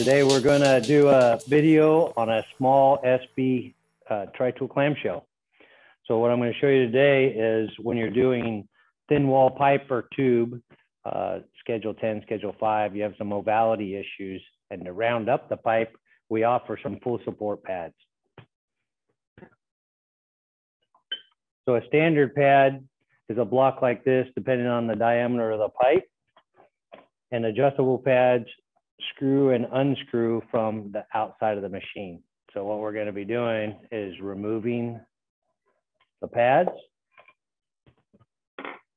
Today we're going to do a video on a small SB uh, tri-tool clamshell. So what I'm going to show you today is when you're doing thin wall pipe or tube, uh, schedule 10, schedule 5, you have some ovality issues. And to round up the pipe, we offer some full support pads. So a standard pad is a block like this, depending on the diameter of the pipe. And adjustable pads screw and unscrew from the outside of the machine. So what we're going to be doing is removing the pads.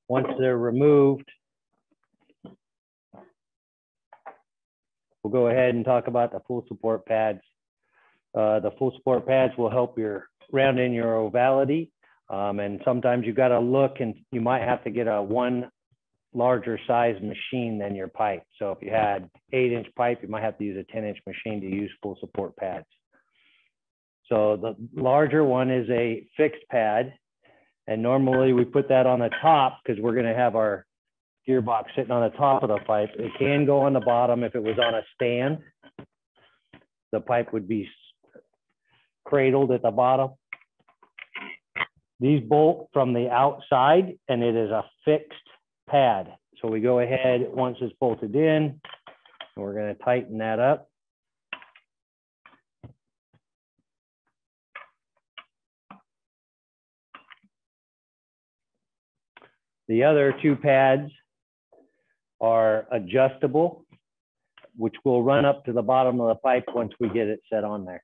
Once they're removed, we'll go ahead and talk about the full support pads. Uh, the full support pads will help your round in your ovality. Um, and sometimes you've got to look and you might have to get a one larger size machine than your pipe. So if you had eight inch pipe, you might have to use a 10 inch machine to use full support pads. So the larger one is a fixed pad. And normally we put that on the top because we're going to have our gearbox sitting on the top of the pipe. It can go on the bottom if it was on a stand. The pipe would be cradled at the bottom. These bolt from the outside and it is a fixed pad. So we go ahead, once it's bolted in, we're gonna tighten that up. The other two pads are adjustable, which will run up to the bottom of the pipe once we get it set on there.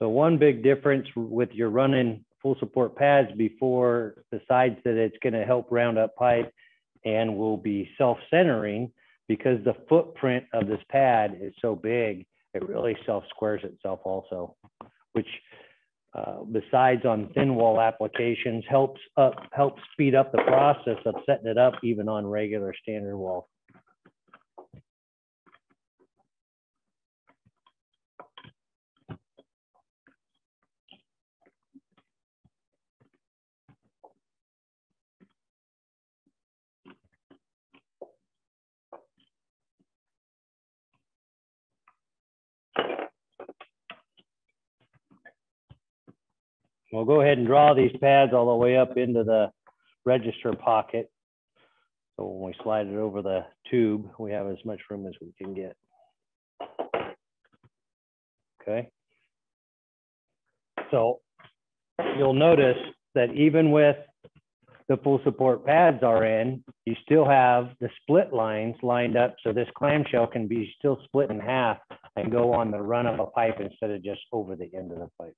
So one big difference with your running full support pads before, besides that it's going to help round up pipe and will be self-centering because the footprint of this pad is so big, it really self-squares itself also, which uh, besides on thin wall applications helps up helps speed up the process of setting it up even on regular standard wall We'll go ahead and draw these pads all the way up into the register pocket. So when we slide it over the tube, we have as much room as we can get. Okay. So you'll notice that even with the full support pads are in, you still have the split lines lined up. So this clamshell can be still split in half and go on the run of a pipe instead of just over the end of the pipe.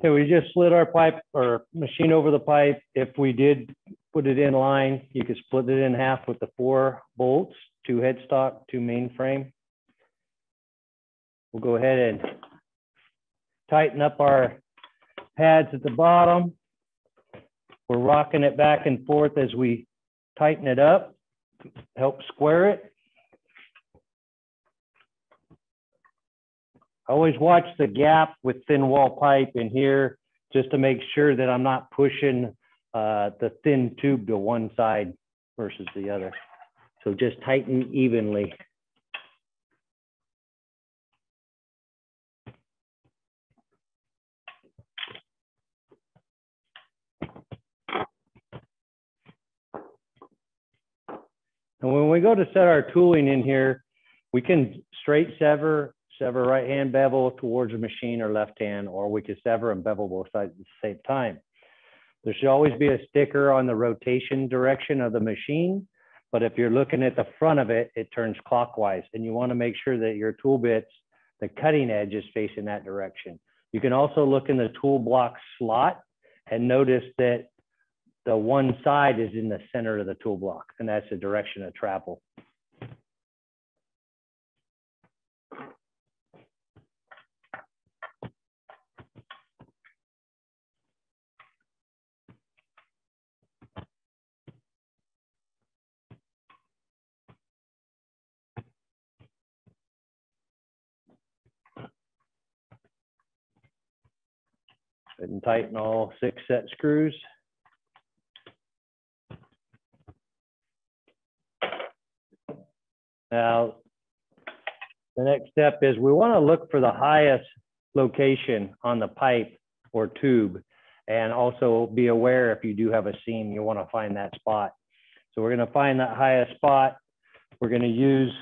Okay, we just slid our pipe or machine over the pipe. If we did put it in line, you could split it in half with the four bolts, two headstock, two mainframe. We'll go ahead and tighten up our pads at the bottom. We're rocking it back and forth as we tighten it up, help square it. Always watch the gap with thin wall pipe in here just to make sure that I'm not pushing uh, the thin tube to one side versus the other. So just tighten evenly. And when we go to set our tooling in here, we can straight sever sever right hand bevel towards the machine or left hand, or we could sever and bevel both sides at the same time. There should always be a sticker on the rotation direction of the machine, but if you're looking at the front of it, it turns clockwise and you wanna make sure that your tool bits, the cutting edge is facing that direction. You can also look in the tool block slot and notice that the one side is in the center of the tool block, and that's the direction of travel. And tighten all six set screws. Now, the next step is we want to look for the highest location on the pipe or tube and also be aware if you do have a seam, you want to find that spot. So we're going to find that highest spot. We're going to use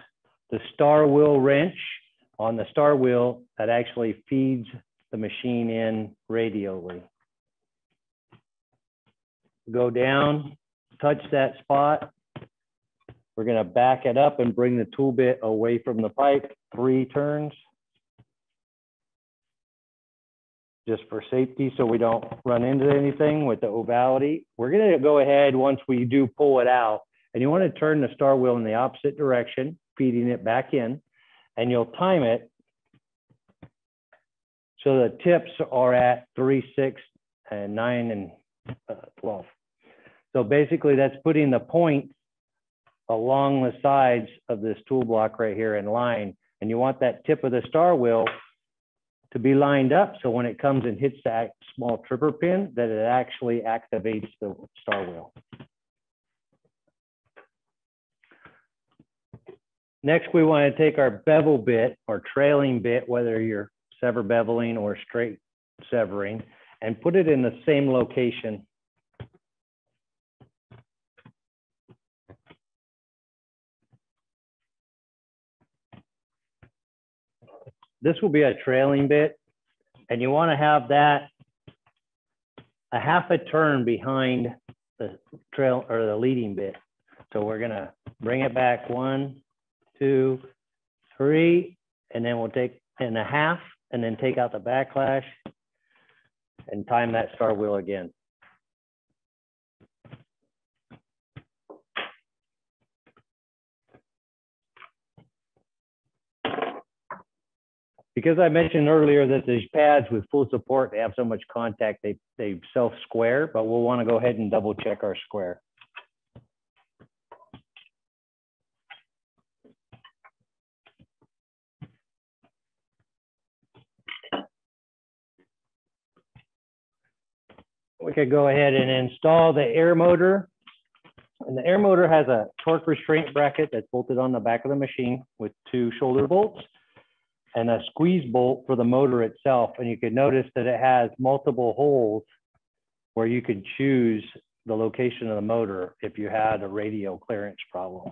the star wheel wrench on the star wheel that actually feeds the machine in radially. Go down, touch that spot. We're gonna back it up and bring the tool bit away from the pipe, three turns. Just for safety, so we don't run into anything with the ovality. We're gonna go ahead, once we do pull it out, and you wanna turn the star wheel in the opposite direction, feeding it back in, and you'll time it so the tips are at three, six, and nine, and uh, 12. So basically that's putting the point along the sides of this tool block right here in line. And you want that tip of the star wheel to be lined up. So when it comes and hits that small tripper pin, that it actually activates the star wheel. Next, we want to take our bevel bit or trailing bit, whether you're sever beveling or straight severing, and put it in the same location. This will be a trailing bit, and you want to have that a half a turn behind the trail or the leading bit. So we're gonna bring it back one, two, three, and then we'll take and a half and then take out the backlash and time that star wheel again. Because I mentioned earlier that these pads with full support, they have so much contact, they, they self-square, but we'll want to go ahead and double check our square. We could go ahead and install the air motor. And the air motor has a torque restraint bracket that's bolted on the back of the machine with two shoulder bolts and a squeeze bolt for the motor itself. And you can notice that it has multiple holes where you can choose the location of the motor if you had a radial clearance problem.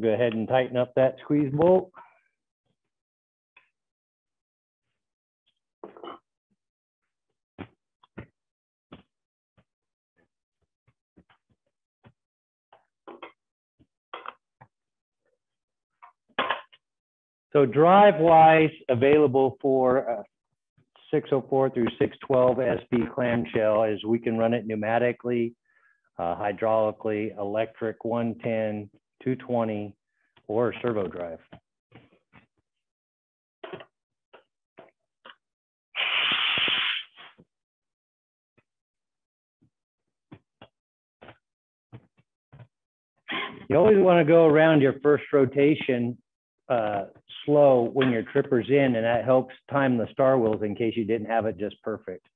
Go ahead and tighten up that squeeze bolt. So drive-wise, available for uh, 604 through 612 SB clamshell is we can run it pneumatically, uh, hydraulically, electric 110, 220, or servo drive. You always want to go around your first rotation uh, slow when your tripper's in, and that helps time the star wheels in case you didn't have it just perfect.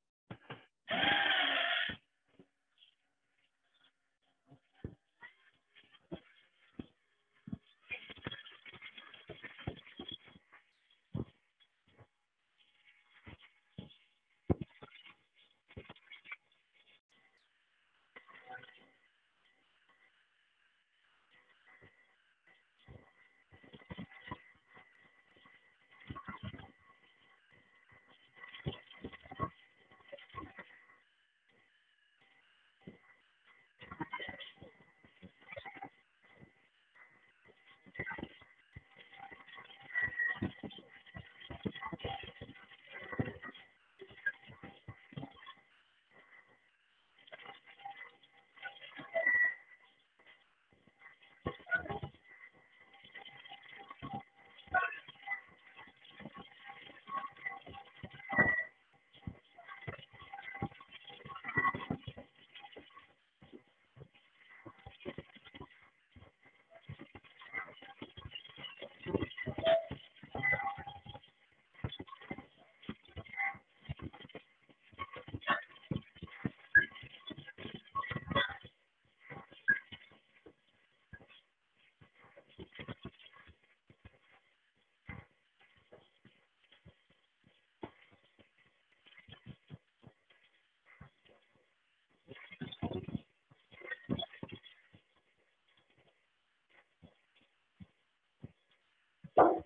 So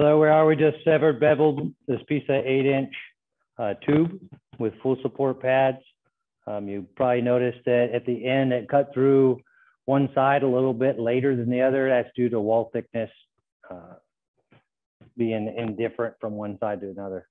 there we are, we just severed beveled this piece of eight inch uh, tube with full support pads. Um, you probably noticed that at the end it cut through one side a little bit later than the other. That's due to wall thickness uh, being indifferent from one side to another.